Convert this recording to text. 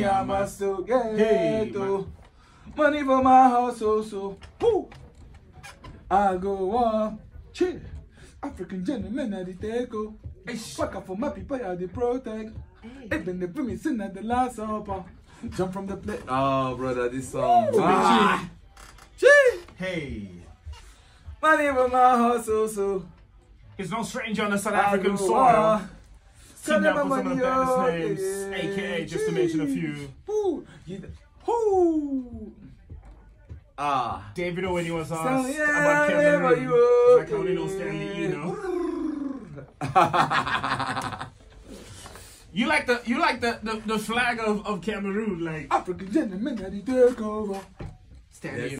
money I must still get Hey, to. Money for my hustle, so. I go on, chill. African gentlemen at the table. Fuck up for my people, I the protect. Even the women sing at the last supper. Jump from the plate. Oh, brother, this song. Ah. Chee. Hey. Money for my hustle, so He's no stranger on the South I African soil. on. Up my with some of the names, yeah. aka just to mention a few. Woo. You- Woo. Ah. Davido was So, asked yeah, about never Cameroon. you Like I only know Stanley Enow. You like the you like the, the, the flag of, of Cameroon, like African gentlemen at the takeover. Stanley Yes.